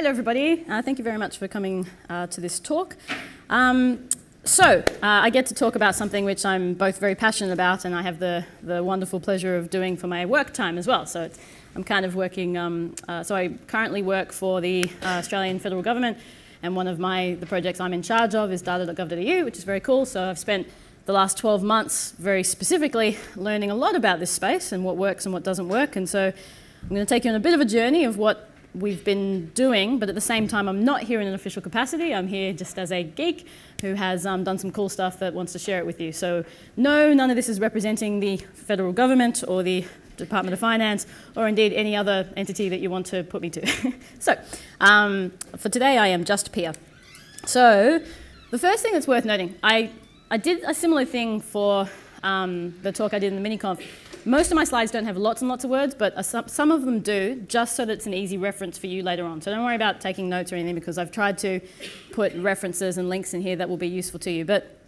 Hello, everybody. Uh, thank you very much for coming uh, to this talk. Um, so, uh, I get to talk about something which I'm both very passionate about and I have the, the wonderful pleasure of doing for my work time as well. So, I'm kind of working, um, uh, so I currently work for the uh, Australian federal government, and one of my, the projects I'm in charge of is data.gov.au, which is very cool. So, I've spent the last 12 months very specifically learning a lot about this space and what works and what doesn't work. And so, I'm going to take you on a bit of a journey of what we've been doing, but at the same time, I'm not here in an official capacity. I'm here just as a geek who has um, done some cool stuff that wants to share it with you. So, no, none of this is representing the federal government or the Department of Finance or indeed any other entity that you want to put me to. so, um, for today, I am just Pia. So, the first thing that's worth noting, I, I did a similar thing for um, the talk I did in the mini-conf most of my slides don't have lots and lots of words, but some of them do, just so that it's an easy reference for you later on. So don't worry about taking notes or anything because I've tried to put references and links in here that will be useful to you. But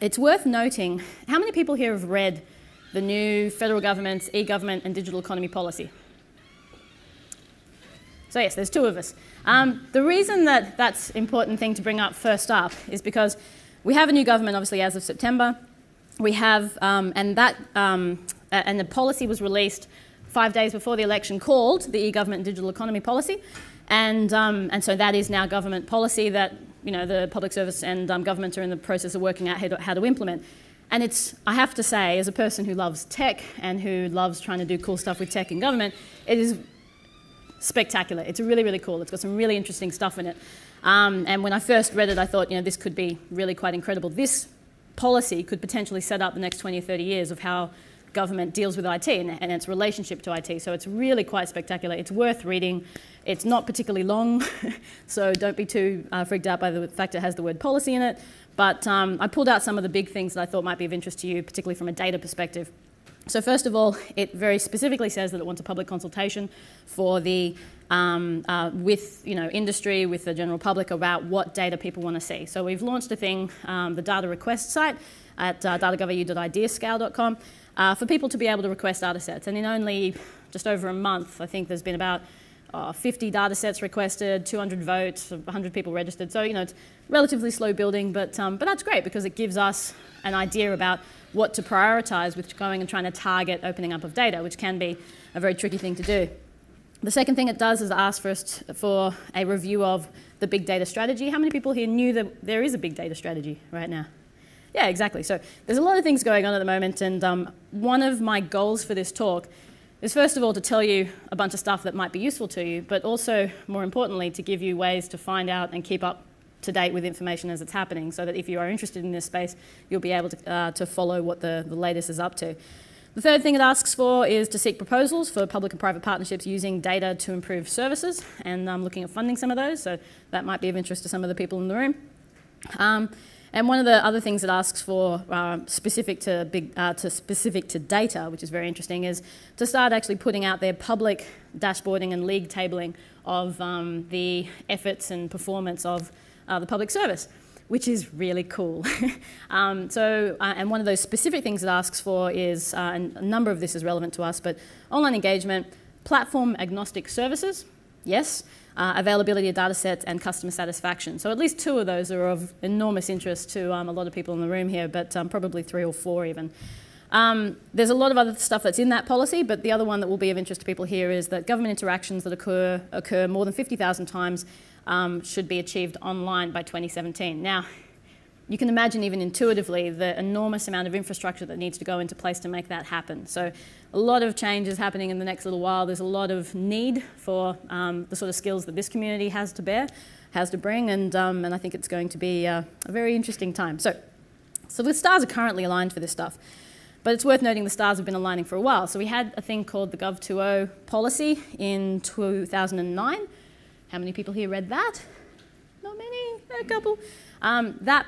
it's worth noting, how many people here have read the new federal government's e-government and digital economy policy? So yes, there's two of us. Um, the reason that that's important thing to bring up first up is because we have a new government, obviously, as of September. We have, um, and that um, uh, and the policy was released five days before the election called the e-government and digital economy policy. And, um, and so that is now government policy that you know, the public service and um, government are in the process of working out how to, how to implement. And it's, I have to say, as a person who loves tech and who loves trying to do cool stuff with tech in government, it is spectacular. It's really, really cool. It's got some really interesting stuff in it. Um, and when I first read it, I thought, you know, this could be really quite incredible. This policy could potentially set up the next 20 or 30 years of how government deals with IT and, and, its relationship to IT. So it's really quite spectacular. It's worth reading. It's not particularly long, so don't be too uh, freaked out by the fact it has the word policy in it. But um, I pulled out some of the big things that I thought might be of interest to you, particularly from a data perspective. So first of all, it very specifically says that it wants a public consultation for the um, uh, with you know industry, with the general public about what data people want to see. So we've launched a thing, um, the data request site at uh, uh, for people to be able to request data sets. And in only just over a month, I think there's been about uh, 50 data sets requested, 200 votes, 100 people registered. So, you know, it's relatively slow building, but, um, but that's great because it gives us an idea about what to prioritize with going and trying to target opening up of data, which can be a very tricky thing to do. The second thing it does is ask for for a review of the big data strategy. How many people here knew that there is a big data strategy right now? Yeah, exactly. So there's a lot of things going on at the moment, and um, one of my goals for this talk is first of all to tell you a bunch of stuff that might be useful to you, but also, more importantly, to give you ways to find out and keep up to date with information as it's happening, so that if you are interested in this space, you'll be able to, uh, to follow what the, the latest is up to. The third thing it asks for is to seek proposals for public and private partnerships using data to improve services, and I'm looking at funding some of those, so that might be of interest to some of the people in the room. Um, and one of the other things it asks for, uh, specific to big, uh, to specific to data, which is very interesting, is to start actually putting out their public dashboarding and league tabling of um, the efforts and performance of uh, the public service, which is really cool. um, so, uh, and one of those specific things it asks for is, uh, and a number of this is relevant to us, but online engagement, platform agnostic services, yes uh, availability of data sets, and customer satisfaction. So at least two of those are of enormous interest to um, a lot of people in the room here, but um, probably three or four even. Um, there's a lot of other stuff that's in that policy, but the other one that will be of interest to people here is that government interactions that occur, occur more than 50,000 times um, should be achieved online by 2017. Now, you can imagine even intuitively the enormous amount of infrastructure that needs to go into place to make that happen. So a lot of changes happening in the next little while. There's a lot of need for um, the sort of skills that this community has to bear, has to bring, and, um, and I think it's going to be uh, a very interesting time. So, so the stars are currently aligned for this stuff. But it's worth noting the stars have been aligning for a while. So we had a thing called the Gov 2.0 policy in 2009. How many people here read that? Not many, a couple. Um, that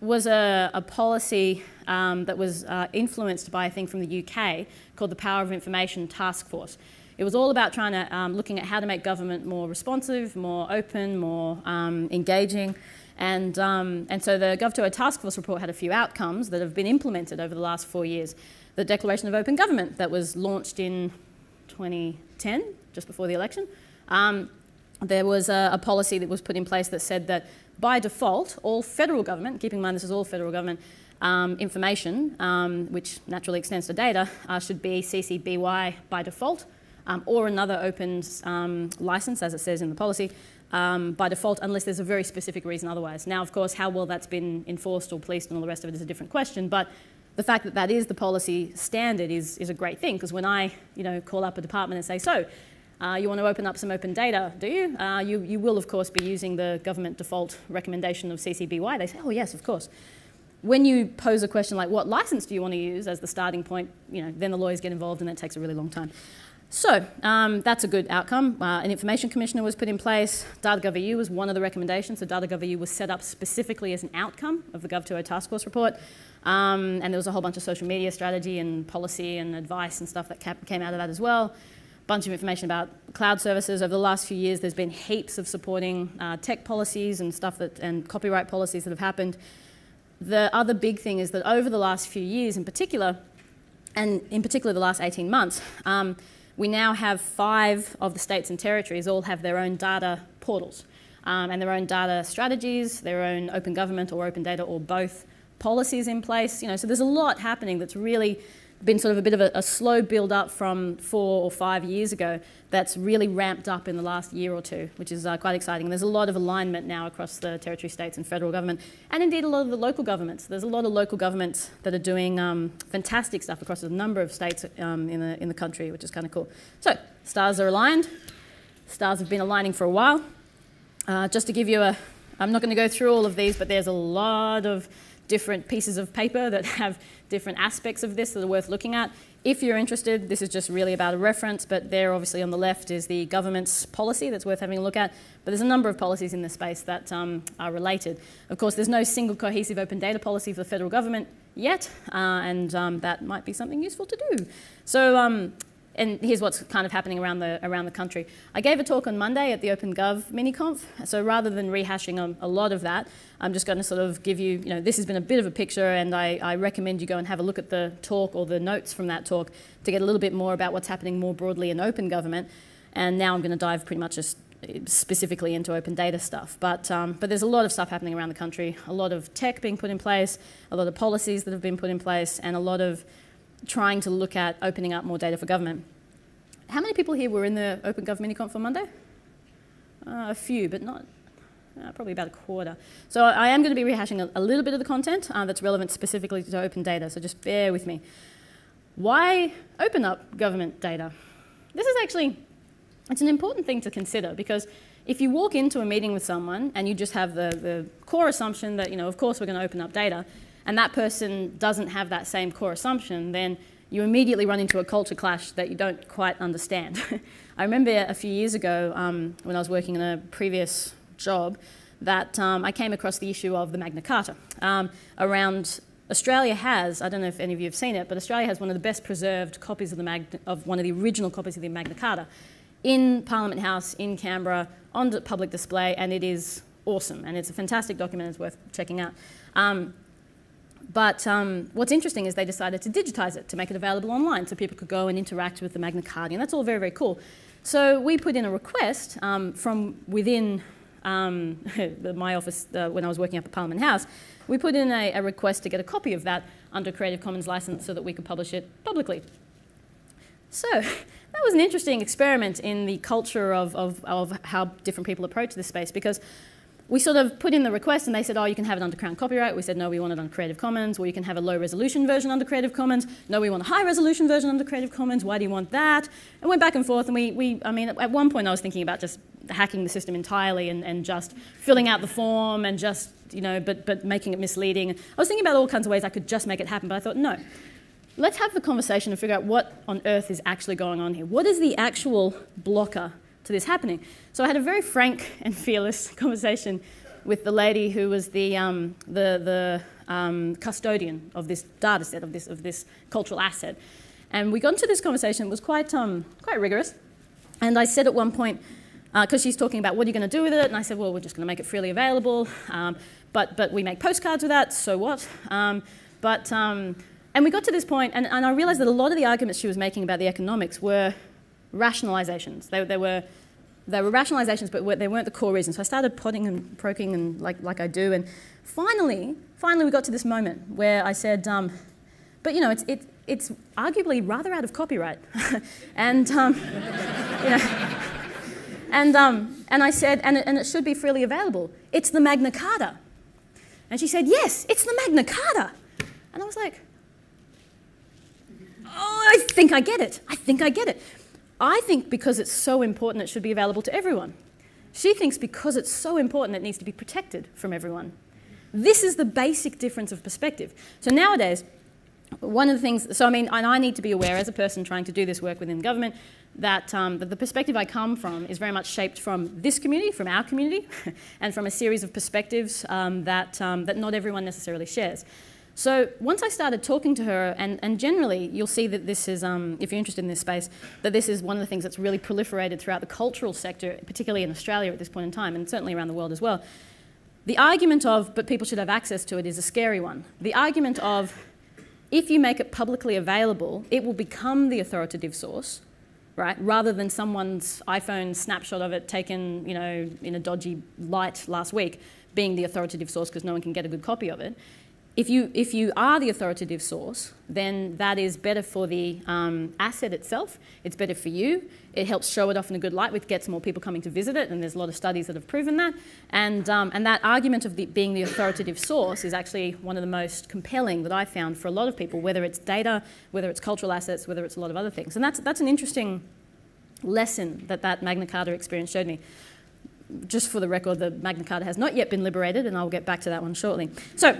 was a, a policy um, that was uh, influenced by a thing from the UK called the Power of Information Task Force. It was all about trying to um, looking at how to make government more responsive, more open, more um, engaging. And, um, and so the Gov 2.0 Task Force report had a few outcomes that have been implemented over the last four years. The Declaration of Open Government that was launched in 2010, just before the election, um, there was a, a, policy that was put in place that said that by default, all federal government, keeping in mind this is all federal government, um, information, um, which naturally extends to data, uh, should be CC BY by default, um, or another open um, license, as it says in the policy, um, by default, unless there's a very specific reason otherwise. Now, of course, how well that's been enforced or policed and all the rest of it is a different question, but the fact that that is the policy standard is, is a great thing, because when I you know, call up a department and say, so, uh, you want to open up some open data, do you? Uh, you? You will, of course, be using the government default recommendation of CC BY. They say, oh, yes, of course. When you pose a question like, what license do you want to use as the starting point, you know, then the lawyers get involved and that takes a really long time. So um, that's a good outcome. Uh, an information commissioner was put in place. DataGov.au was one of the recommendations. So DataGov.au was set up specifically as an outcome of the Gov 2.0 task force report. Um, and there was a whole bunch of social media strategy and policy and advice and stuff that came out of that as well bunch of information about cloud services. Over the last few years, there's been heaps of supporting uh, tech policies and stuff that, and copyright policies that have happened. The other big thing is that over the last few years in particular, and in particular the last 18 months, um, we now have five of the states and territories all have their own data portals um, and their own data strategies, their own open government or open data or both policies in place. You know, so there's a lot happening that's really been sort of a bit of a, a, slow build up from four or five years ago that's really ramped up in the last year or two, which is uh, quite exciting. And there's a lot of alignment now across the territory states and federal government, and indeed a lot of the local governments. There's a lot of local governments that are doing um, fantastic stuff across a number of states um, in, the, in the country, which is kind of cool. So, stars are aligned. Stars have been aligning for a while. Uh, just to give you a, I'm not going to go through all of these, but there's a lot of different pieces of paper that have different aspects of this that are worth looking at. If you're interested, this is just really about a reference, but there obviously on the left is the government's policy that's worth having a look at. But there's a number of policies in this space that um, are related. Of course, there's no single cohesive open data policy for the federal government yet, uh, and um, that might be something useful to do. So um, and here's what's kind of happening around the, around the country. I gave a talk on Monday at the OpenGov mini-conf, so rather than rehashing a, a, lot of that, I'm just going to sort of give you, you know, this has been a bit of a picture and I, I, recommend you go and have a look at the talk or the notes from that talk to get a little bit more about what's happening more broadly in open government. And now I'm going to dive pretty much just specifically into open data stuff. But, um, but there's a lot of stuff happening around the country, a lot of tech being put in place, a lot of policies that have been put in place, and a lot of trying to look at opening up more data for government. How many people here were in the Open Gov Mini-Conf on Monday? Uh, a few, but not, uh, probably about a quarter. So I am going to be rehashing a, a little bit of the content uh, that's relevant specifically to open data, so just bear with me. Why open up government data? This is actually, it's an important thing to consider because if you walk into a meeting with someone and you just have the, the core assumption that, you know, of course we're going to open up data, and that person doesn't have that same core assumption, then you immediately run into a culture clash that you don't quite understand. I remember a few years ago um, when I was working in a previous job that um, I came across the issue of the Magna Carta. Um, around Australia has, I don't know if any of you have seen it, but Australia has one of the best preserved copies of, the Magna, of one of the original copies of the Magna Carta in Parliament House in Canberra on public display, and it is awesome. And it's a fantastic document, it's worth checking out. Um, but um, what's interesting is they decided to digitize it, to make it available online so people could go and interact with the Magna Carta. And that's all very, very cool. So we put in a request um, from within um, my office uh, when I was working up at Parliament House. We put in a, a request to get a copy of that under Creative Commons license so that we could publish it publicly. So that was an interesting experiment in the culture of, of, of how different people approach this space because we sort of put in the request and they said, oh, you can have it under Crown Copyright. We said, no, we want it under Creative Commons. Or you can have a low resolution version under Creative Commons. No, we want a high resolution version under Creative Commons. Why do you want that? And went back and forth. And we, we I mean, at one point I was thinking about just hacking the system entirely and, and just filling out the form and just, you know, but, but making it misleading. I was thinking about all kinds of ways I could just make it happen. But I thought, no, let's have the conversation and figure out what on earth is actually going on here. What is the actual blocker to this happening. So I had a very frank and fearless conversation with the lady who was the, um, the, the um, custodian of this data set, of this, of this cultural asset. And we got into this conversation, it was quite, um, quite rigorous. And I said at one point, because uh, she's talking about what are you going to do with it, and I said, well, we're just going to make it freely available, um, but, but we make postcards with that, so what? Um, but, um, and we got to this point, and, and I realized that a lot of the arguments she was making about the economics were rationalizations. They were they were rationalizations, but they weren't the core reasons. So I started potting and poking and like, like I do. And finally, finally we got to this moment where I said, um, but you know, it's, it, it's arguably rather out of copyright. and, um, you know, and, um, and I said, and it, and it should be freely available. It's the Magna Carta. And she said, yes, it's the Magna Carta. And I was like, oh, I think I get it. I think I get it. I think because it's so important, it should be available to everyone. She thinks because it's so important, it needs to be protected from everyone. This is the basic difference of perspective. So nowadays, one of the things, so I mean, and I need to be aware as a person trying to do this work within government that, um, that the perspective I come from is very much shaped from this community, from our community, and from a series of perspectives um, that, um, that not everyone necessarily shares. So once I started talking to her, and, and generally you'll see that this is, um, if you're interested in this space, that this is one of the things that's really proliferated throughout the cultural sector, particularly in Australia at this point in time, and certainly around the world as well. The argument of, but people should have access to it, is a scary one. The argument of, if you make it publicly available, it will become the authoritative source, right? Rather than someone's iPhone snapshot of it taken, you know, in a dodgy light last week being the authoritative source because no one can get a good copy of it if you, if you are the authoritative source, then that is better for the um, asset itself. It's better for you. It helps show it off in a good light, which gets more people coming to visit it, and there's a lot of studies that have proven that. And, um, and that argument of the, being the authoritative source is actually one of the most compelling that I found for a lot of people, whether it's data, whether it's cultural assets, whether it's a lot of other things. And that's, that's an interesting lesson that that Magna Carta experience showed me just for the record, the Magna Carta has not yet been liberated, and I'll get back to that one shortly. So,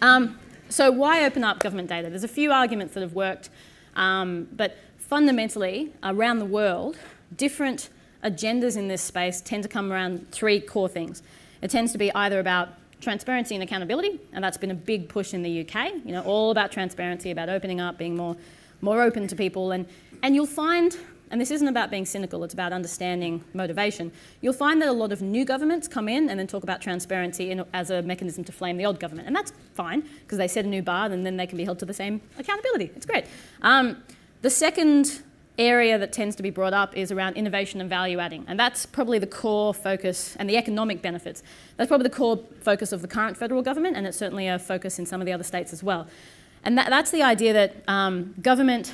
um, so why open up government data? There's a few arguments that have worked, um, but fundamentally, around the world, different agendas in this space tend to come around three core things. It tends to be either about transparency and accountability, and that's been a big push in the UK. You know, all about transparency, about opening up, being more, more open to people, and and you'll find and this isn't about being cynical, it's about understanding motivation, you'll find that a lot of new governments come in and then talk about transparency in, as a mechanism to flame the old government. And that's fine, because they set a new bar and then they can be held to the same accountability. It's great. Um, the second area that tends to be brought up is around innovation and value adding. And that's probably the core focus and the economic benefits. That's probably the core focus of the current federal government, and it's certainly a focus in some of the other states as well. And that, that's the idea that um, government,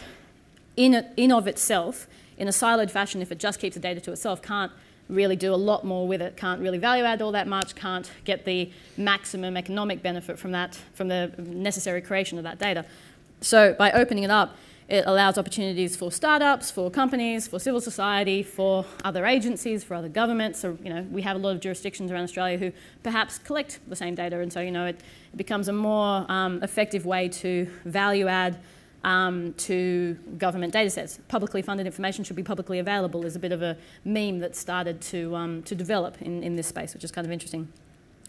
in, in of itself, in a siloed fashion, if it just keeps the data to itself, can't really do a lot more with it, can't really value add all that much, can't get the maximum economic benefit from that, from the necessary creation of that data. So by opening it up, it allows opportunities for startups, for companies, for civil society, for other agencies, for other governments. So, you know, we have a lot of jurisdictions around Australia who perhaps collect the same data, and so, you know, it, it becomes a more um, effective way to value add um, to government datasets. Publicly funded information should be publicly available is a bit of a meme that started to, um, to develop in, in this space, which is kind of interesting.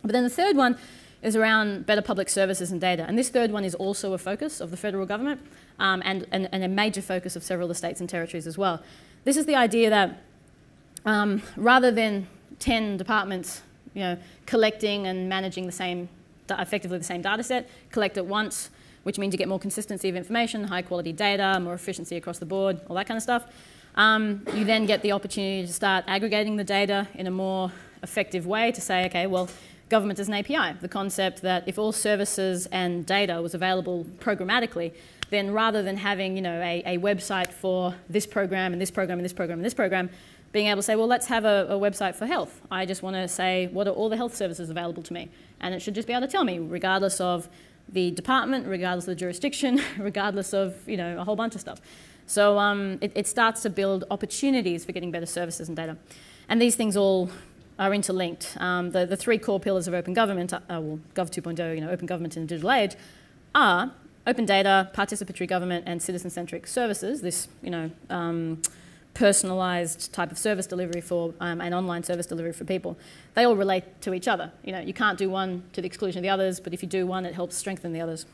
But then the third one is around better public services and data. And this third one is also a focus of the federal government um, and, and, and, a major focus of several of the states and territories as well. This is the idea that um, rather than 10 departments you know, collecting and managing the same, effectively the same data set, collect it once, which means you get more consistency of information, high quality data, more efficiency across the board, all that kind of stuff. Um, you then get the opportunity to start aggregating the data in a more effective way to say, okay, well, government is an API. The concept that if all services and data was available programmatically, then rather than having you know, a, a website for this program and this program and this program and this program, being able to say, well, let's have a, a website for health. I just want to say, what are all the health services available to me? And it should just be able to tell me, regardless of the department, regardless of the jurisdiction, regardless of you know a whole bunch of stuff. So um, it, it, starts to build opportunities for getting better services and data. And these things all are interlinked. Um, the, the three core pillars of open government, uh, well, Gov 2.0, you know, open government in the digital age, are open data, participatory government, and citizen-centric services. This, you know, um, personalized type of service delivery for um, and online service delivery for people, they all relate to each other. You know, you can't do one to the exclusion of the others, but if you do one, it helps strengthen the others.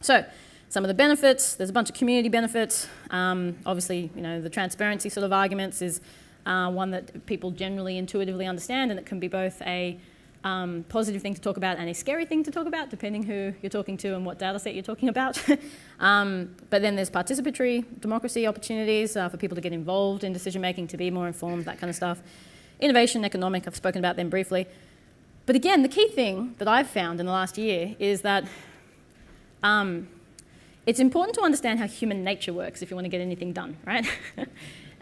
So, some of the benefits, there's a bunch of community benefits. Um, obviously, you know, the transparency sort of arguments is uh, one that people generally intuitively understand, and it can be both a um, positive thing to talk about and a scary thing to talk about, depending who you're talking to and what data set you're talking about. um, but then there's participatory democracy opportunities uh, for people to get involved in decision making, to be more informed, that kind of stuff. Innovation, economic, I've spoken about them briefly. But again, the key thing that I've found in the last year is that um, it's important to understand how human nature works if you want to get anything done, right?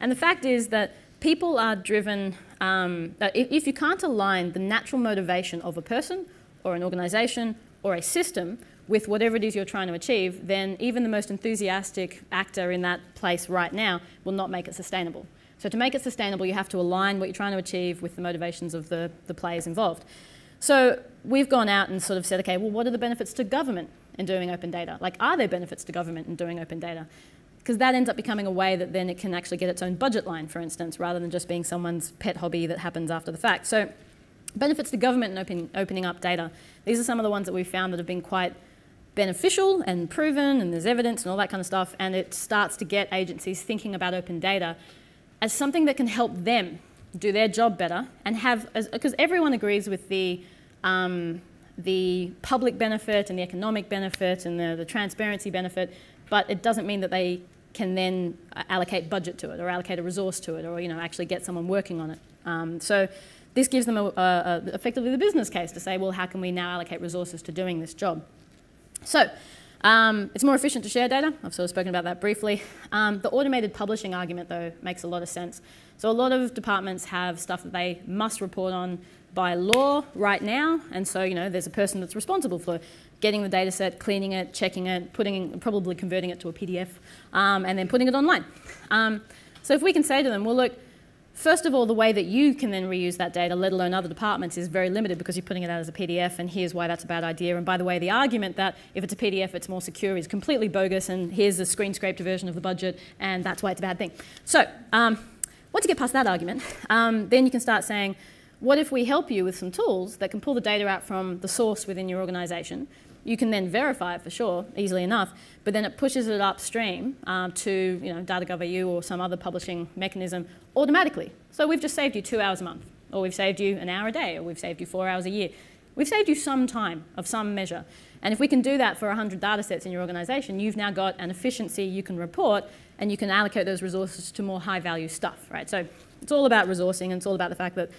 and the fact is that people are driven, um, if you can't align the natural motivation of a person or an organization or a system with whatever it is you're trying to achieve, then even the most enthusiastic actor in that place right now will not make it sustainable. So to make it sustainable, you have to align what you're trying to achieve with the motivations of the, the players involved. So we've gone out and sort of said, okay, well, what are the benefits to government in doing open data? Like, are there benefits to government in doing open data? Because that ends up becoming a way that then it can actually get its own budget line, for instance, rather than just being someone's pet hobby that happens after the fact. So benefits to government in open, opening up data. These are some of the ones that we've found that have been quite beneficial and proven, and there's evidence and all that kind of stuff, and it starts to get agencies thinking about open data as something that can help them do their job better and have, because everyone agrees with the, um, the public benefit and the economic benefit and the, the transparency benefit, but it doesn't mean that they can then allocate budget to it or allocate a resource to it or you know actually get someone working on it. Um, so this gives them a, a, a, effectively the business case to say, well, how can we now allocate resources to doing this job? So um, it's more efficient to share data. I've sort of spoken about that briefly. Um, the automated publishing argument, though, makes a lot of sense. So a lot of departments have stuff that they must report on by law right now, and so you know there's a person that's responsible for getting the data set, cleaning it, checking it, putting, probably converting it to a PDF, um, and then putting it online. Um, so if we can say to them, well, look, first of all, the way that you can then reuse that data, let alone other departments, is very limited because you're putting it out as a PDF, and here's why that's a bad idea. And by the way, the argument that if it's a PDF, it's more secure is completely bogus, and here's a screen scraped version of the budget, and that's why it's a bad thing. So um, once you get past that argument, um, then you can start saying, what if we help you with some tools that can pull the data out from the source within your organization you can then verify it for sure, easily enough, but then it pushes it upstream um, to you know, DataGov.au or some other publishing mechanism automatically. So we've just saved you two hours a month, or we've saved you an hour a day, or we've saved you four hours a year. We've saved you some time of some measure. And if we can do that for 100 data sets in your organization, you've now got an efficiency you can report and you can allocate those resources to more high value stuff, right? So it's all about resourcing and it's all about the fact that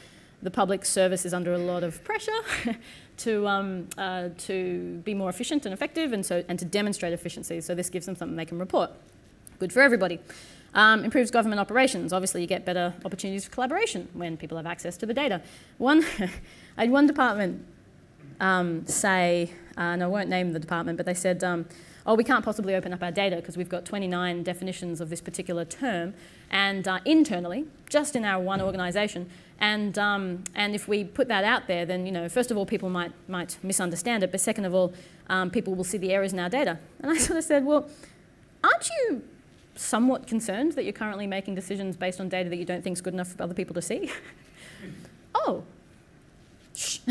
the public service is under a lot of pressure to, um, uh, to be more efficient and effective and, so, and to demonstrate efficiency. So this gives them something they can report. Good for everybody. Um, improves government operations. Obviously, you get better opportunities for collaboration when people have access to the data. One, I had one department um, say, uh, and I won't name the department, but they said, um, oh, we can't possibly open up our data because we've got 29 definitions of this particular term, and uh, internally, just in our one organisation, and, um, and if we put that out there, then, you know, first of all, people might, might misunderstand it, but second of all, um, people will see the errors in our data. And I sort of said, well, aren't you somewhat concerned that you're currently making decisions based on data that you don't think is good enough for other people to see? oh,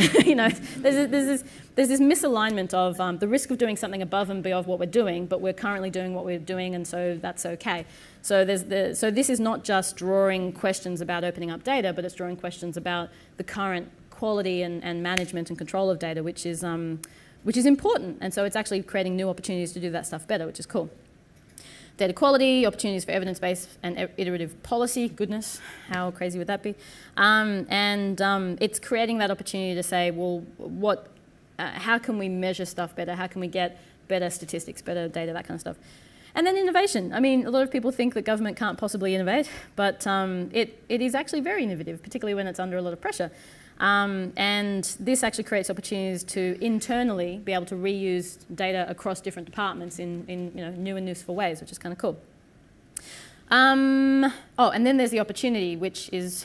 you know, there's, there's, this, there's this misalignment of um, the risk of doing something above and beyond what we're doing, but we're currently doing what we're doing, and so that's okay. So, there's the, so this is not just drawing questions about opening up data, but it's drawing questions about the current quality and, and management and control of data, which is, um, which is important. And so it's actually creating new opportunities to do that stuff better, which is cool data quality, opportunities for evidence-based and iterative policy. Goodness, how crazy would that be? Um, and um, it's creating that opportunity to say, well, what, uh, how can we measure stuff better? How can we get better statistics, better data, that kind of stuff? And then innovation. I mean, a lot of people think that government can't possibly innovate, but um, it, it is actually very innovative, particularly when it's under a lot of pressure. Um, and this actually creates opportunities to internally be able to reuse data across different departments in, in you know, new and useful ways, which is kind of cool. Um, oh, and then there's the opportunity, which is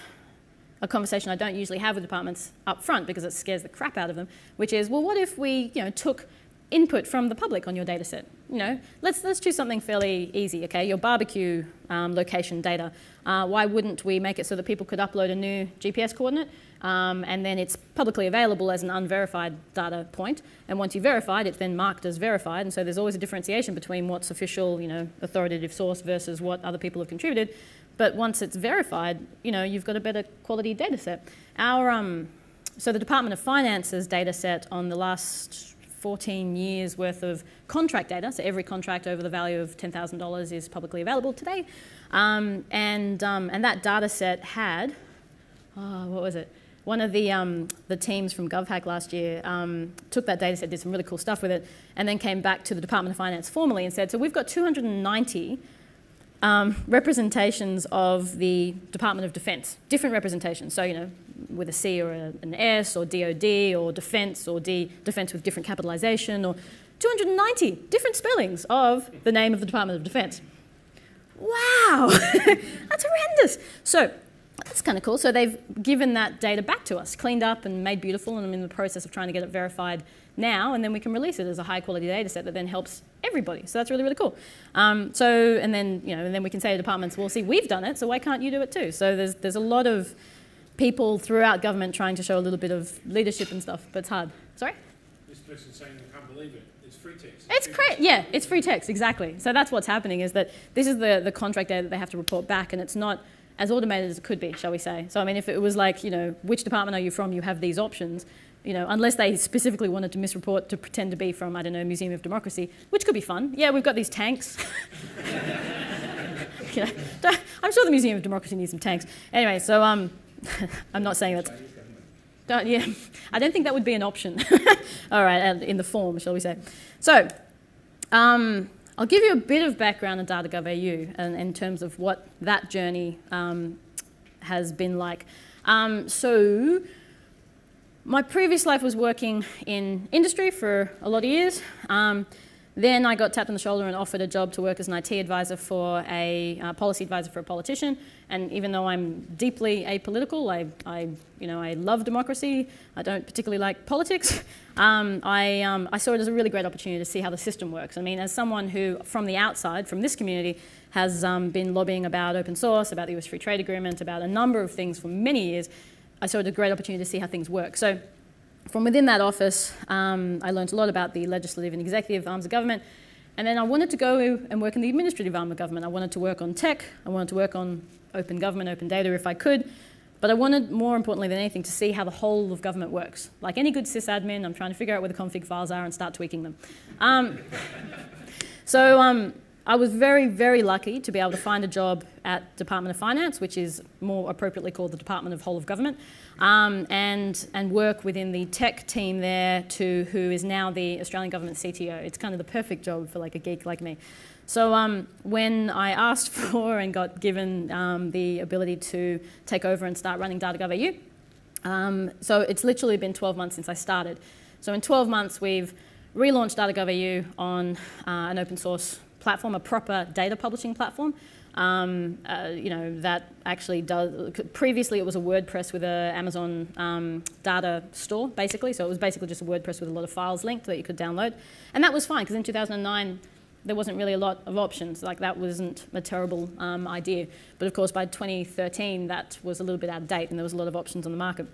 a conversation I don't usually have with departments up front because it scares the crap out of them, which is, well, what if we you know, took input from the public on your data set? You know, let's, let's choose something fairly easy, okay? Your barbecue um, location data. Uh, why wouldn't we make it so that people could upload a new GPS coordinate um, and then it's publicly available as an unverified data point. And once you verify it, it's then marked as verified. And so there's always a differentiation between what's official, you know, authoritative source versus what other people have contributed. But once it's verified, you know, you've got a better quality data set. Our, um, so the Department of Finance's data set on the last 14 years worth of contract data, so every contract over the value of $10,000 is publicly available today, um, and, um, and that data set had, oh, what was it? One of the, um, the teams from GovHack last year um, took that data set, did some really cool stuff with it, and then came back to the Department of Finance formally and said, so we've got 290 um, representations of the Department of Defense, different representations. So, you know, with a C or a, an S, or DOD, or Defense, or D, Defense with different capitalization, or 290 different spellings of the name of the Department of Defense. Wow, that's horrendous. So, that's kind of cool. So they've given that data back to us, cleaned up and made beautiful, and I'm in the process of trying to get it verified now, and then we can release it as a high quality data set that then helps everybody. So that's really, really cool. Um, so, and then, you know, and then we can say to departments, well, see, we've done it, so why can't you do it too? So there's, there's a lot of people throughout government trying to show a little bit of leadership and stuff, but it's hard. Sorry? This person's saying they can't believe it. It's free text. It's great, yeah, it's free text, exactly. So that's what's happening is that this is the, the contract data that they have to report back, and it's not as automated as it could be, shall we say. So, I mean, if it was like, you know, which department are you from, you have these options, you know, unless they specifically wanted to misreport to pretend to be from, I don't know, Museum of Democracy, which could be fun. Yeah, we've got these tanks. you know, I'm sure the Museum of Democracy needs some tanks. Anyway, so um, I'm not saying that's. Don't, yeah, I don't think that would be an option. All right, in the form, shall we say. So, um, I'll give you a bit of background on DataGov.au and in terms of what that journey um, has been like. Um, so, my previous life was working in industry for a lot of years. Um, then I got tapped on the shoulder and offered a job to work as an IT advisor for a uh, policy advisor for a politician. And even though I'm deeply apolitical, I, I, you know, I love democracy. I don't particularly like politics. Um, I, um, I saw it as a really great opportunity to see how the system works. I mean, as someone who, from the outside, from this community, has um, been lobbying about open source, about the US Free Trade Agreement, about a number of things for many years, I saw it as a great opportunity to see how things work. So from within that office, um, I learned a lot about the legislative and executive arms of government. And then I wanted to go and work in the administrative arm of government. I wanted to work on tech. I wanted to work on open government, open data if I could. But I wanted, more importantly than anything, to see how the whole of government works. Like any good sysadmin, I'm trying to figure out where the config files are and start tweaking them. Um, so um, I was very, very lucky to be able to find a job at Department of Finance, which is more appropriately called the Department of Whole of Government um, and, and work within the tech team there to who is now the Australian government CTO. It's kind of the perfect job for like a geek like me. So um, when I asked for and got given um, the ability to take over and start running DataGov.au, um, so it's literally been 12 months since I started. So in 12 months, we've relaunched DataGov.au on uh, an open source platform, a proper data publishing platform, um, uh, you know, that actually does, previously it was a WordPress with an Amazon um, data store, basically. So it was basically just a WordPress with a lot of files linked that you could download. And that was fine, because in 2009, there wasn't really a lot of options. Like that wasn't a terrible um, idea. But of course, by 2013, that was a little bit out of date, and there was a lot of options on the market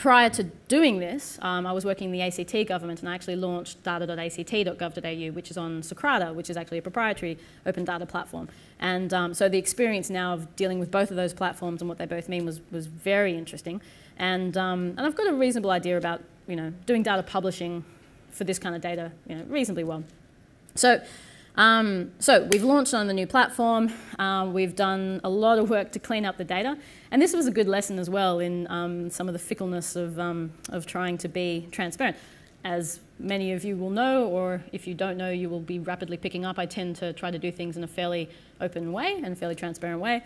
prior to doing this, um, I was working in the ACT government and I actually launched data.act.gov.au, which is on Socrata, which is actually a proprietary open data platform. And um, so the experience now of dealing with both of those platforms and what they both mean was, was very interesting. And, um, and I've got a reasonable idea about you know, doing data publishing for this kind of data you know, reasonably well. So um, so we've launched on the new platform. Uh, we've done a lot of work to clean up the data. And this was a good lesson as well in um, some of the fickleness of, um, of trying to be transparent. As many of you will know, or if you don't know, you will be rapidly picking up, I tend to try to do things in a fairly open way and fairly transparent way.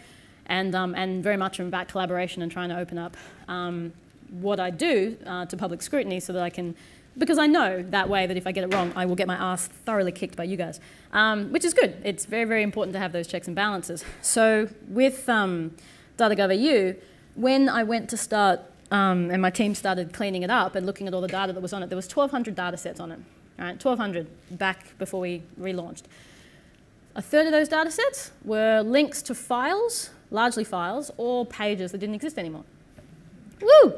And, um, and very much about collaboration and trying to open up um, what I do uh, to public scrutiny so that I can because I know that way that if I get it wrong, I will get my ass thoroughly kicked by you guys, um, which is good. It's very, very important to have those checks and balances. So with um, DataGov.au, when I went to start um, and my team started cleaning it up and looking at all the data that was on it, there was 1,200 data sets on it, right? 1,200 back before we relaunched. A third of those data sets were links to files, largely files, or pages that didn't exist anymore. Woo!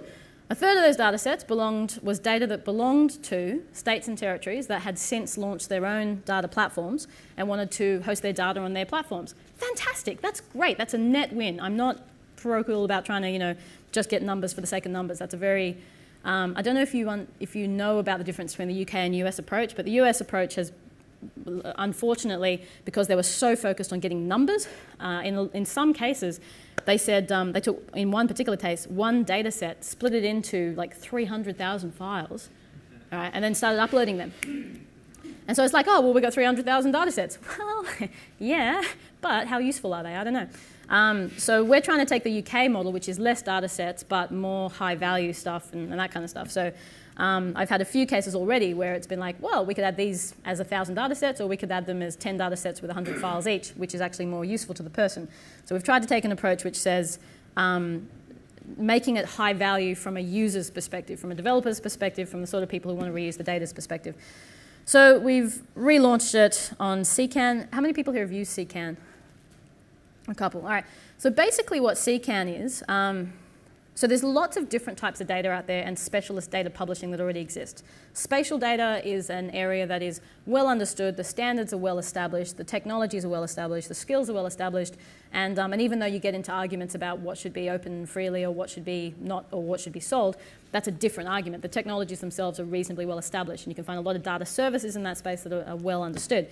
A third of those data sets belonged, was data that belonged to states and territories that had since launched their own data platforms and wanted to host their data on their platforms. Fantastic, that's great, that's a net win. I'm not parochial about trying to, you know, just get numbers for the sake of numbers. That's a very, um, I don't know if you, un- if you know about the difference between the UK and US approach, but the US approach has unfortunately, because they were so focused on getting numbers, uh, in, in some cases, they said um, they took, in one particular case, one data set, split it into like 300,000 files, right, and then started uploading them. And so it's like, oh, well, we've got 300,000 data sets. Well, yeah, but how useful are they? I don't know. Um, so we're trying to take the UK model, which is less data sets, but more high value stuff and, and that kind of stuff. So um, I've had a few cases already where it's been like, well, we could add these as 1,000 data sets, or we could add them as 10 data sets with 100 files each, which is actually more useful to the person. So we've tried to take an approach which says, um, making it high value from a user's perspective, from a developer's perspective, from the sort of people who want to reuse the data's perspective. So we've relaunched it on CKAN. How many people here have used CKAN? A couple. All right. So basically, what CKAN is. Um, so there's lots of different types of data out there and specialist data publishing that already exists. Spatial data is an area that is well understood, the standards are well established, the technologies are well established, the skills are well established, and, um, and even though you get into arguments about what should be open freely or what should be not or what should be sold, that's a different argument. The technologies themselves are reasonably well established and you can find a lot of data services in that space that are, are well understood.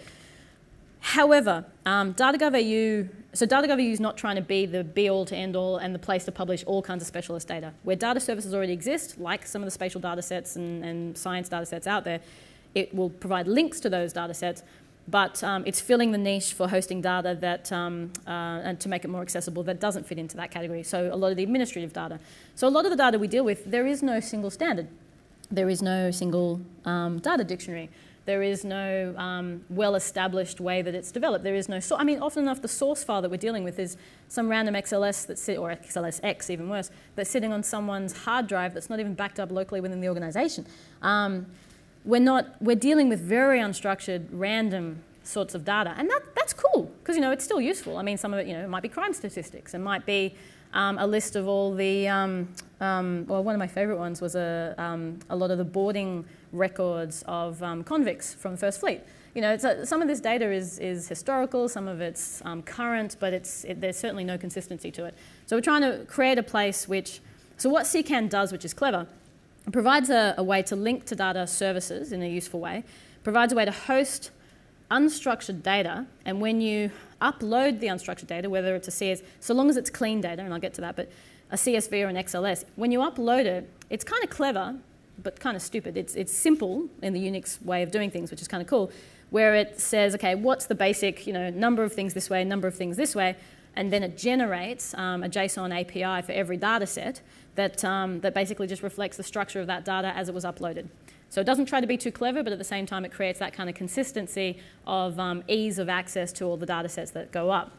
However, um, DataGov.au, so DataGov.au is not trying to be the be-all to end-all and the place to publish all kinds of specialist data. Where data services already exist, like some of the spatial data sets and, and science data sets out there, it will provide links to those data sets, but um, it's filling the niche for hosting data that, um, uh, and to make it more accessible that doesn't fit into that category. So a lot of the administrative data. So a lot of the data we deal with, there is no single standard. There is no single um, data dictionary. There is no um, well-established way that it's developed. There is no, so I mean, often enough the source file that we're dealing with is some random XLS that's or XLSX even worse, that's sitting on someone's hard drive that's not even backed up locally within the organization. Um, we're not, we're dealing with very unstructured, random sorts of data, and that, that's cool because you know it's still useful. I mean, some of it, you know, it might be crime statistics, it might be um, a list of all the, um, um, well, one of my favourite ones was a, um, a lot of the boarding records of um, convicts from First Fleet. You know, a, some of this data is, is historical, some of it's um, current, but it's, it, there's certainly no consistency to it. So we're trying to create a place which, so what CKAN does, which is clever, provides a, a way to link to data services in a useful way, provides a way to host unstructured data, and when you upload the unstructured data, whether it's a CS, so long as it's clean data, and I'll get to that, but a CSV or an XLS, when you upload it, it's kind of clever, but kind of stupid. It's, it's simple in the Unix way of doing things, which is kind of cool, where it says, okay, what's the basic, you know, number of things this way, number of things this way, and then it generates um, a JSON API for every data set that, um, that basically just reflects the structure of that data as it was uploaded. So it doesn't try to be too clever, but at the same time, it creates that kind of consistency of um, ease of access to all the data sets that go up,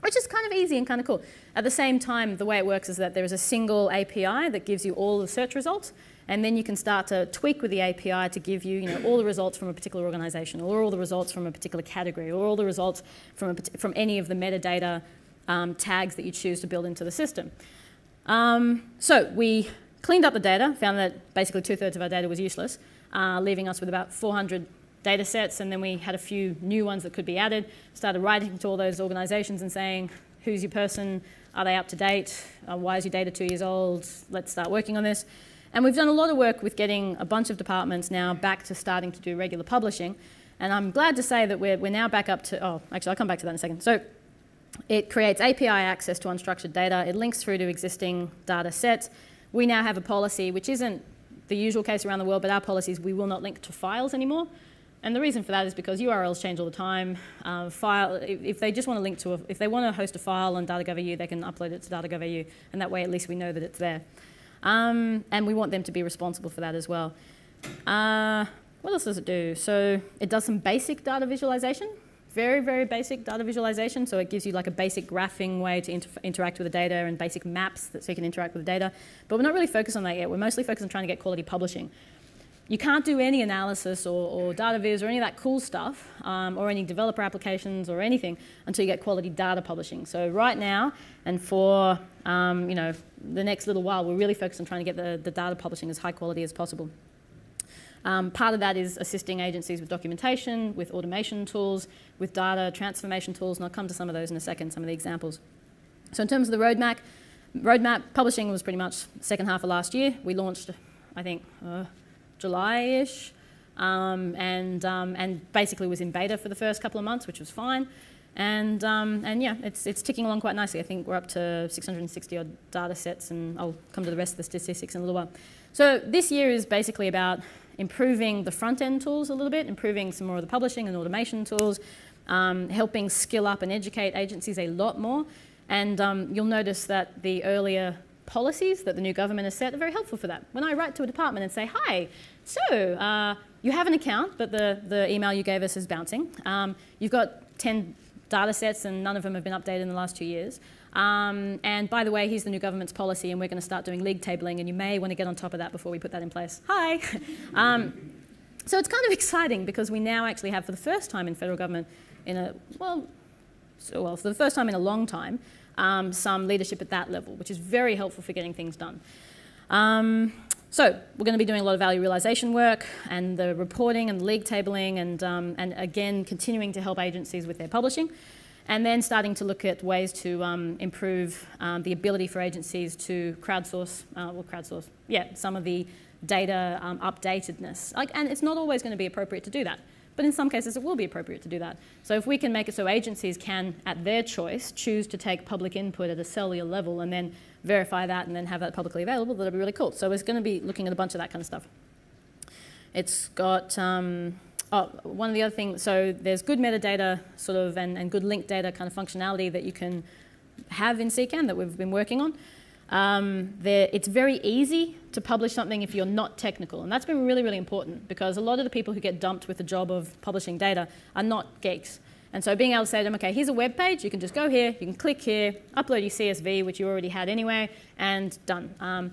which is kind of easy and kind of cool. At the same time, the way it works is that there is a single API that gives you all the search results, and then you can start to tweak with the API to give you, you know, all the results from a particular organization, or all the results from a particular category, or all the results from, a, from any of the metadata um, tags that you choose to build into the system. Um, so we cleaned up the data, found that basically two-thirds of our data was useless, uh, leaving us with about 400 data sets, and then we had a few new ones that could be added. Started writing to all those organizations and saying, who's your person? Are they up to date? Uh, why is your data two years old? Let's start working on this. And we've done a lot of work with getting a bunch of departments now back to starting to do regular publishing. And I'm glad to say that we're, we're now back up to, oh, actually, I'll come back to that in a second. So it creates API access to unstructured data. It links through to existing data sets. We now have a policy which isn't the usual case around the world, but our policy is we will not link to files anymore. And the reason for that is because URLs change all the time. Uh, file, if, if, they just want to link to, a, if they want to host a file on DataGov.au, they can upload it to DataGov.au, and that way at least we know that it's there. Um, and we want them to be responsible for that as well. Uh, what else does it do? So it does some basic data visualization very, very basic data visualization. So it gives you like a basic graphing way to inter interact with the data and basic maps that so you can interact with the data. But we're not really focused on that yet. We're mostly focused on trying to get quality publishing. You can't do any analysis or, or data viz or any of that cool stuff um, or any developer applications or anything until you get quality data publishing. So right now and for um, you know the next little while, we're really focused on trying to get the, the data publishing as high quality as possible. Um, part of that is assisting agencies with documentation, with automation tools, with data transformation tools, and I'll come to some of those in a second, some of the examples. So in terms of the roadmap, roadmap publishing was pretty much second half of last year. We launched, I think, uh, July-ish, um, and um, and basically was in beta for the first couple of months, which was fine. And, um, and yeah, it's, it's ticking along quite nicely. I think we're up to 660 odd data sets, and I'll come to the rest of the statistics in a little while. So this year is basically about improving the front end tools a little bit, improving some more of the publishing and automation tools, um, helping skill up and educate agencies a lot more. And um, you'll notice that the earlier policies that the new government has set are very helpful for that. When I write to a department and say, hi, so uh, you have an account, but the, the email you gave us is bouncing. Um, you've got 10 data sets and none of them have been updated in the last two years. Um, and by the way, here's the new government's policy and we're going to start doing league tabling and you may want to get on top of that before we put that in place. Hi! um, so it's kind of exciting because we now actually have for the first time in federal government in a, well, so, well, for the first time in a long time, um, some leadership at that level, which is very helpful for getting things done. Um, so we're going to be doing a lot of value realization work and the reporting and league tabling and, um, and again, continuing to help agencies with their publishing. And then starting to look at ways to um, improve um, the ability for agencies to crowdsource, uh, well, crowdsource, yeah, some of the data um, updatedness. Like, and it's not always going to be appropriate to do that. But in some cases, it will be appropriate to do that. So if we can make it so agencies can, at their choice, choose to take public input at a cellular level and then verify that and then have that publicly available, that'll be really cool. So it's going to be looking at a bunch of that kind of stuff. It's got, um, oh, one of the other things, so there's good metadata sort of and, and good linked data kind of functionality that you can have in CKAN that we've been working on. Um, it's very easy to publish something if you're not technical, and that's been really, really important because a lot of the people who get dumped with the job of publishing data are not geeks. And so being able to say to them, okay, here's a web page, you can just go here, you can click here, upload your CSV, which you already had anyway, and done. Um,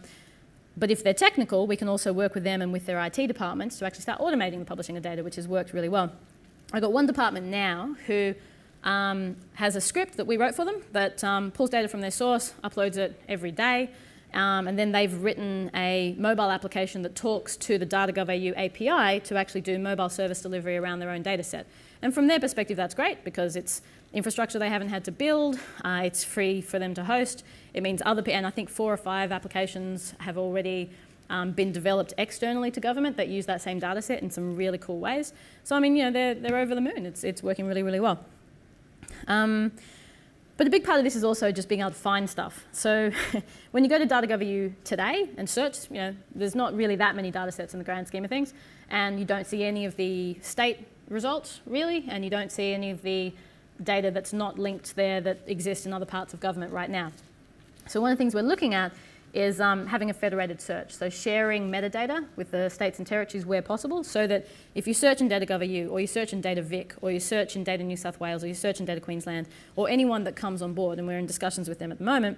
but if they're technical, we can also work with them and with their IT departments to actually start automating the publishing of data, which has worked really well. I've got one department now who um, has a script that we wrote for them that um, pulls data from their source, uploads it every day, um, and then they've written a mobile application that talks to the DataGov.au API to actually do mobile service delivery around their own data set. And from their perspective, that's great because it's infrastructure they haven't had to build, uh, it's free for them to host. It means other, and I think four or five applications have already um, been developed externally to government that use that same data set in some really cool ways. So, I mean, you know, they're, they're over the moon. It's, it's working really, really well. Um, but a big part of this is also just being able to find stuff. So when you go to DataGov.au today and search, you know, there's not really that many data sets in the grand scheme of things, and you don't see any of the state results, really, and you don't see any of the data that's not linked there that exists in other parts of government right now. So one of the things we're looking at is um, having a federated search, so sharing metadata with the states and territories where possible, so that if you search in DataGov.au, or you search in DataVic, or you search in Data New South Wales, or you search in Data Queensland, or anyone that comes on board, and we're in discussions with them at the moment,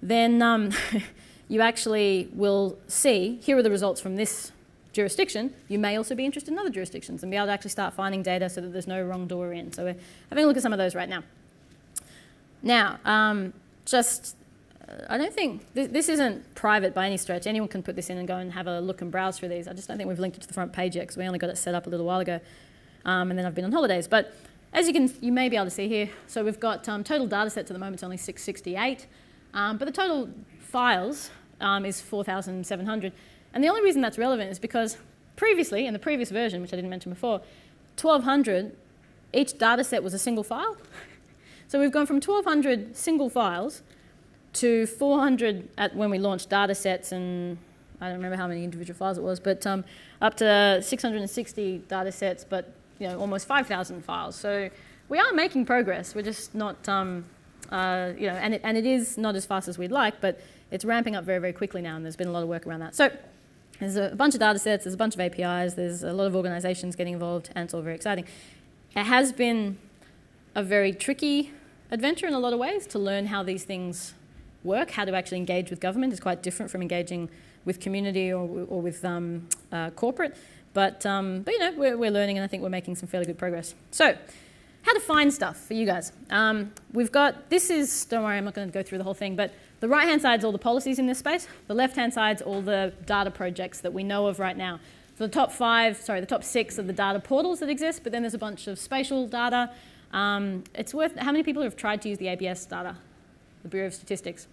then um, you actually will see, here are the results from this jurisdiction, you may also be interested in other jurisdictions and be able to actually start finding data so that there's no wrong door in. So we're having a look at some of those right now. Now, um, just I don't think, th this isn't private by any stretch. Anyone can put this in and go and have a look and browse through these. I just don't think we've linked it to the front page yet because we only got it set up a little while ago. Um, and then I've been on holidays. But as you can, you may be able to see here, so we've got um, total data sets at the moment, it's only 668. Um, but the total files um, is 4,700. And the only reason that's relevant is because previously, in the previous version, which I didn't mention before, 1200, each data set was a single file. So we've gone from 1200 single files to 400 at when we launched data sets and I don't remember how many individual files it was, but um, up to 660 data sets, but you know, almost 5,000 files. So we are making progress. We're just not, um, uh, you know, and it, and it is not as fast as we'd like, but it's ramping up very, very quickly now, and there's been a lot of work around that. So there's a bunch of data sets, there's a bunch of APIs, there's a lot of organizations getting involved, and it's all very exciting. It has been a very tricky adventure in a lot of ways to learn how these things work, how to actually engage with government is quite different from engaging with community or, or with um, uh, corporate. But, um, but you know, we're, we're learning and I think we're making some fairly good progress. So, how to find stuff for you guys. Um, we've got, this is, don't worry, I'm not going to go through the whole thing, but the right-hand side is all the policies in this space. The left-hand side is all the data projects that we know of right now. So the top five, sorry, the top six are the data portals that exist, but then there's a bunch of spatial data. Um, it's worth, how many people have tried to use the ABS data, the Bureau of Statistics?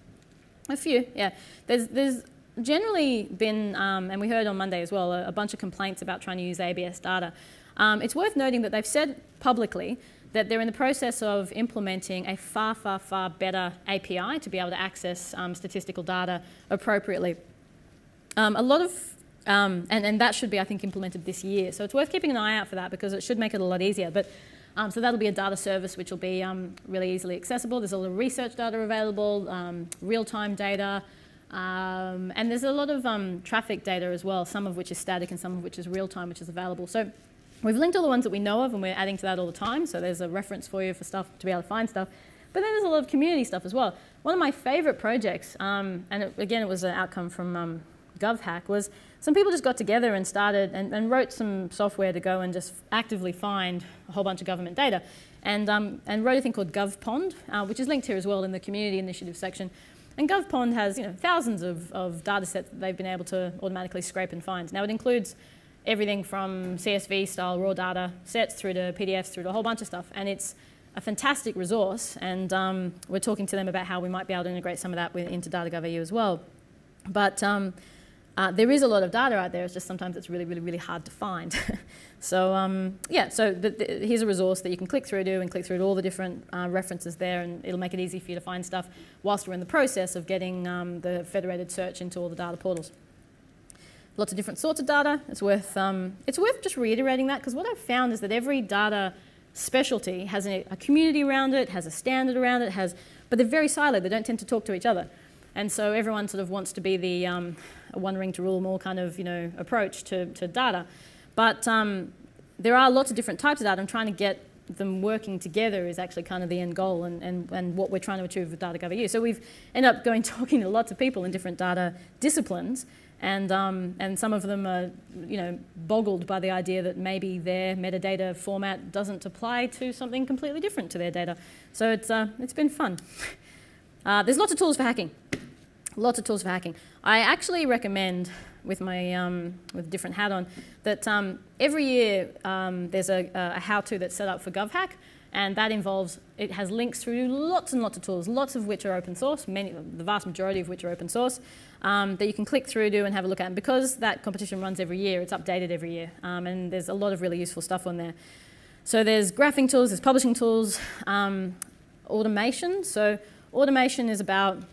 A few, yeah. There's, there's generally been, um, and we heard on Monday as well, a, a, bunch of complaints about trying to use ABS data. Um, it's worth noting that they've said publicly that they're in the process of implementing a far, far, far better API to be able to access um, statistical data appropriately. Um, a lot of, um, and, and that should be, I think, implemented this year. So it's worth keeping an eye out for that because it should make it a lot easier. But um, so that'll be a data service which will be um, really easily accessible. There's a lot of research data available, um, real-time data, um, and there's a lot of um, traffic data as well, some of which is static and some of which is real-time, which is available. So we've linked all the ones that we know of, and we're adding to that all the time. So there's a reference for you for stuff to be able to find stuff. But then there's a lot of community stuff as well. One of my favorite projects, um, and it, again, it was an outcome from GovHack, was some people just got together and started and, and, wrote some software to go and just actively find a whole bunch of government data. And, um, and wrote a thing called GovPond, uh, which is linked here as well in the community initiative section. And GovPond has you know, thousands of, of data sets that they've been able to automatically scrape and find. Now it includes everything from CSV style raw data sets through to PDFs through to a whole bunch of stuff. And it's a fantastic resource. And um, we're talking to them about how we might be able to integrate some of that with, into DataGov.au as well. But um, uh, there is a lot of data out there, it's just sometimes it's really, really, really hard to find. so um, yeah, so the, the, here's a resource that you can click through to and click through to all the different uh, references there and it'll make it easy for you to find stuff whilst we're in the process of getting um, the federated search into all the data portals. Lots of different sorts of data. It's worth, um, it's worth just reiterating that because what I've found is that every data specialty has a, a community around it, has a standard around it, has, but they're very siloed. They don't tend to talk to each other. And so everyone sort of wants to be the um, one ring to rule them all kind of you know, approach to, to data. But um, there are lots of different types of data and trying to get them working together is actually kind of the end goal and, and, and what we're trying to achieve with DataGov.au. So we've ended up going talking to lots of people in different data disciplines and, um, and some of them are you know, boggled by the idea that maybe their metadata format doesn't apply to something completely different to their data. So it's, uh, it's been fun. Uh, there's lots of tools for hacking. Lots of tools for hacking. I actually recommend, with my um, with different hat on, that um, every year um, there's a, a how-to that's set up for GovHack, and that involves it has links through lots and lots of tools, lots of which are open source, many, the vast majority of which are open source, um, that you can click through to and have a look at. And because that competition runs every year, it's updated every year, um, and there's a lot of really useful stuff on there. So there's graphing tools, there's publishing tools, um, automation. So automation is about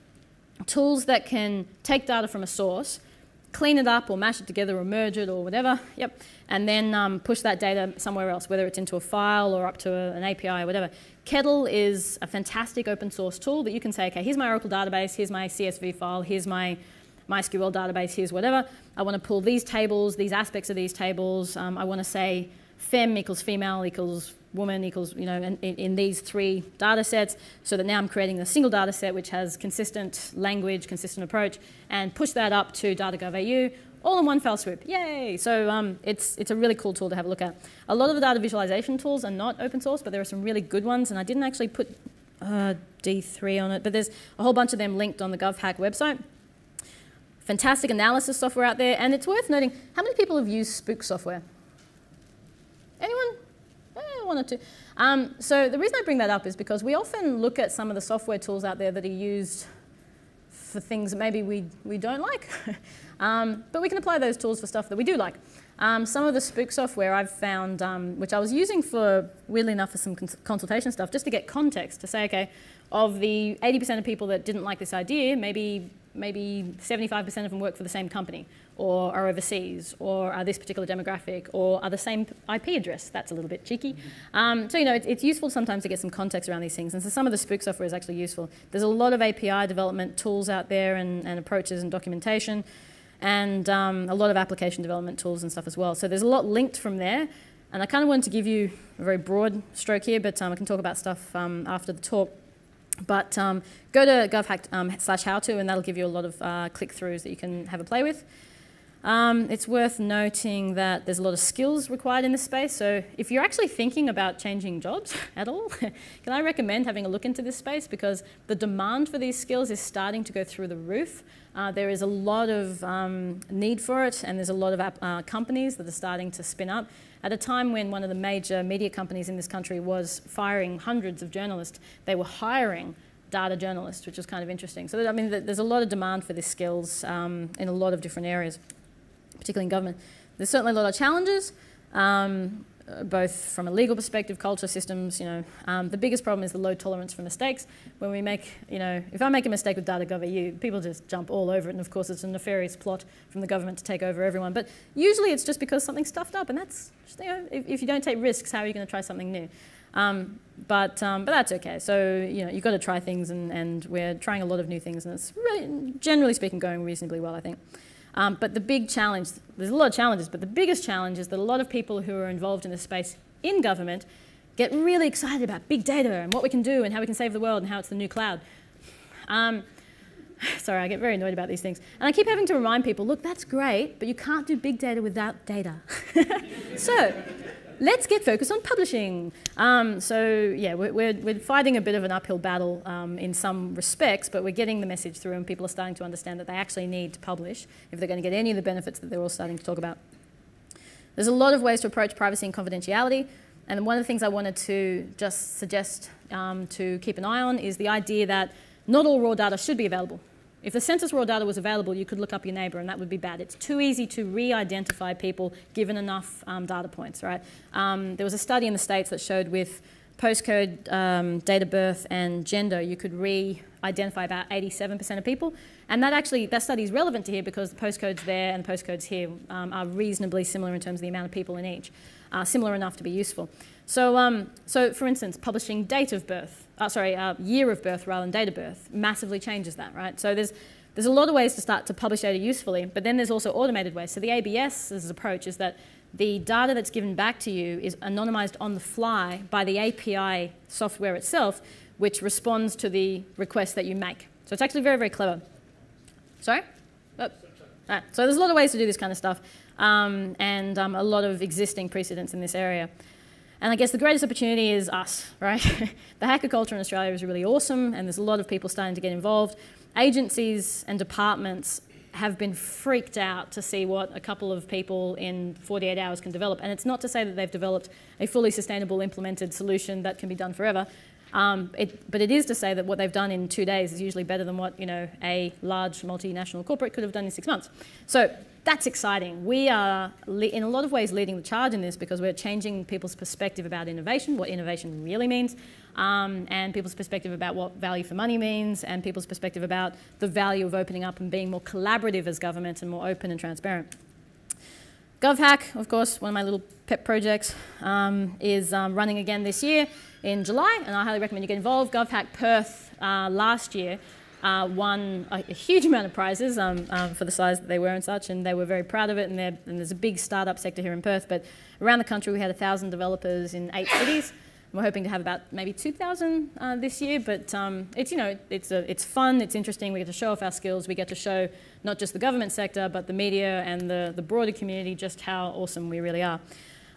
tools that can take data from a source, clean it up or mash it together or merge it or whatever, yep, and then um, push that data somewhere else, whether it's into a file or up to a, an API or whatever. Kettle is a fantastic open source tool that you can say, okay, here's my Oracle database, here's my CSV file, here's my MySQL database, here's whatever. I want to pull these tables, these aspects of these tables. Um, I want to say fem equals female equals woman equals, you know, in, in, these three data sets, so that now I'm creating a single data set which has consistent language, consistent approach, and push that up to DataGov.au, all in one fell swoop. Yay! So um, it's, it's a really cool tool to have a look at. A lot of the data visualization tools are not open source, but there are some really good ones, and I didn't actually put uh, D3 on it, but there's a whole bunch of them linked on the GovHack website. Fantastic analysis software out there, and it's worth noting, how many people have used Spook software? Or two. Um, so the reason I bring that up is because we often look at some of the software tools out there that are used for things that maybe we, we don't like. um, but we can apply those tools for stuff that we do like. Um, some of the Spook software I've found, um, which I was using for, weirdly enough, for some cons consultation stuff, just to get context, to say, okay, of the 80% of people that didn't like this idea, maybe maybe 75% of them work for the same company or are overseas or are this particular demographic or are the same IP address. That's a little bit cheeky. Um, so, you know, it, it's useful sometimes to get some context around these things. And so some of the Spook software is actually useful. There's a lot of API development tools out there and, and approaches and documentation and um, a lot of application development tools and stuff as well. So there's a lot linked from there. And I kind of wanted to give you a very broad stroke here, but um, I can talk about stuff um, after the talk. But um, go to govhack um, slash how to, and that'll give you a lot of uh, click throughs that you can have a play with. Um, it's worth noting that there's a lot of skills required in this space. So if you're actually thinking about changing jobs at all, can I recommend having a look into this space because the demand for these skills is starting to go through the roof. Uh, there is a lot of um, need for it, and there's a lot of uh, companies that are starting to spin up. At a time when one of the major media companies in this country was firing hundreds of journalists, they were hiring data journalists, which was kind of interesting. So, I mean, there's a lot of demand for these skills um, in a lot of different areas, particularly in government. There's certainly a lot of challenges. Um, both from a legal perspective, culture, systems, you know, um, the biggest problem is the low tolerance for mistakes. When we make, you know, if I make a mistake with data.gov.au, people just jump all over it, and of course it's a nefarious plot from the government to take over everyone. But usually it's just because something's stuffed up, and that's, you know, if, if you don't take risks, how are you going to try something new? Um, but, um, but that's okay. So, you know, you've got to try things, and, and we're trying a lot of new things, and it's really, generally speaking, going reasonably well, I think. Um, but the big challenge, there's a lot of challenges, but the biggest challenge is that a lot of people who are involved in this space in government get really excited about big data and what we can do and how we can save the world and how it's the new cloud. Um, sorry, I get very annoyed about these things. And I keep having to remind people, look, that's great, but you can't do big data without data. so let's get focused on publishing. Um, so yeah, we're, we're, we're, fighting a bit of an uphill battle um, in some respects, but we're getting the message through and people are starting to understand that they actually need to publish if they're going to get any of the benefits that they're all starting to talk about. There's a lot of ways to approach privacy and confidentiality. And one of the things I wanted to just suggest um, to keep an eye on is the idea that not all raw data should be available. If the census raw data was available, you could look up your neighbour, and that would be bad. It's too easy to re-identify people given enough um, data points, right? Um, there was a study in the States that showed with postcode, um, date of birth, and gender, you could re-identify about 87% of people. And that actually, that study is relevant to here because the postcodes there and the postcodes here um, are reasonably similar in terms of the amount of people in each, uh, similar enough to be useful. So, um, so for instance, publishing date of birth, uh, sorry, uh, year of birth rather than date of birth massively changes that, right? So there's, there's a lot of ways to start to publish data usefully, but then there's also automated ways. So the ABS's approach is that the data that's given back to you is anonymized on the fly by the API software itself, which responds to the request that you make. So it's actually very, very clever. Sorry? Oh. Right. So there's a lot of ways to do this kind of stuff, um, and um, a lot of existing precedents in this area. And I guess the greatest opportunity is us, right? the hacker culture in Australia is really awesome, and there's a lot of people starting to get involved. Agencies and departments have been freaked out to see what a couple of people in 48 hours can develop. And it's not to say that they've developed a fully sustainable implemented solution that can be done forever. Um, it, but it is to say that what they've done in two days is usually better than what you know a large multinational corporate could have done in six months. So that's exciting. We are, in a lot of ways, leading the charge in this because we're changing people's perspective about innovation, what innovation really means, um, and people's perspective about what value for money means, and people's perspective about the value of opening up and being more collaborative as government and more open and transparent. GovHack, of course, one of my little pet projects, um, is um, running again this year in July, and I highly recommend you get involved. GovHack Perth uh, last year uh, won a, a, huge amount of prizes um, um, for the size that they were and such, and they were very proud of it. And, and, there's a big startup sector here in Perth, but around the country we had 1,000 developers in eight cities. We're hoping to have about maybe 2,000 uh, this year, but um, it's, you know, it's, a, it's fun, it's interesting, we get to show off our skills, we get to show not just the government sector, but the media and the, the broader community just how awesome we really are.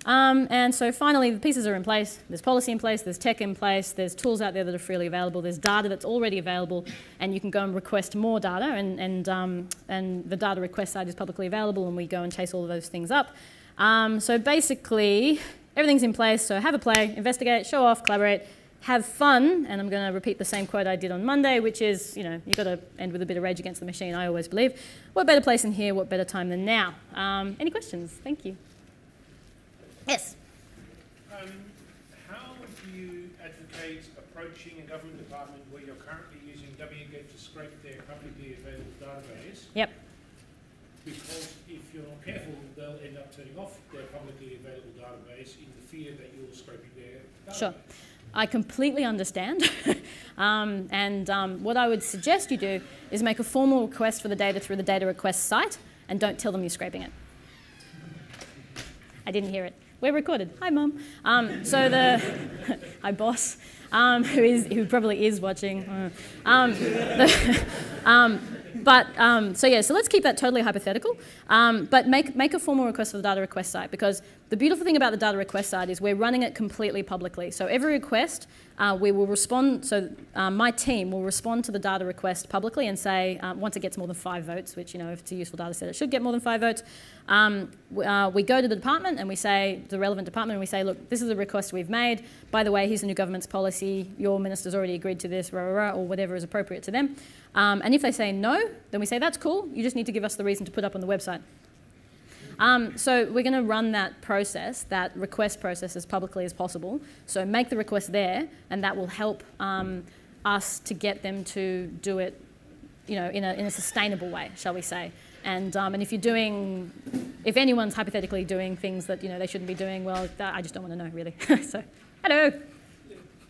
Um, and so finally, the pieces are in place. There's policy in place, there's tech in place, there's tools out there that are freely available, there's data that's already available, and you can go and request more data, and, and, um, and the data request side is publicly available, and we go and chase all of those things up. Um, so basically, everything's in place, so have a play, investigate, show off, collaborate, have fun, and I'm going to repeat the same quote I did on Monday, which is, you know, you've got to end with a bit of rage against the machine, I always believe. What better place than here, what better time than now? Um, any questions? Thank you. Yes. Um, how do you advocate approaching a government department where you're currently using wget to scrape their publicly available database? Yep. Because if you're not careful, they'll end up turning off their publicly available database in the fear that you're scraping their database. Sure. I completely understand. um, and um, what I would suggest you do is make a formal request for the data through the data request site and don't tell them you're scraping it. I didn't hear it. We're recorded. Hi, mum. Um, so the hi, boss, um, who is who probably is watching. Um, the, um, but um, so yeah, so let's keep that totally hypothetical. Um, but make make a formal request for the data request site because the beautiful thing about the data request side is we're running it completely publicly. So every request, uh, we will respond. So uh, my team will respond to the data request publicly and say um, once it gets more than five votes, which you know if it's a useful data set, it should get more than five votes. Um, uh, we go to the department and we say the relevant department and we say, look, this is a request we've made. By the way, here's the new government's policy. Your minister's already agreed to this, rah, rah, rah, or whatever is appropriate to them. Um, and if they say no, then we say that's cool. You just need to give us the reason to put up on the website. Um, so we're going to run that process, that request process, as publicly as possible. So make the request there, and that will help um, us to get them to do it, you know, in a, in a sustainable way, shall we say. And, um, and if you're doing, if anyone's hypothetically doing things that you know they shouldn't be doing, well, that, I just don't want to know really. so, hello.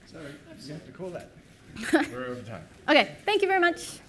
Sorry, you have to call that. We're over time. Okay, thank you very much.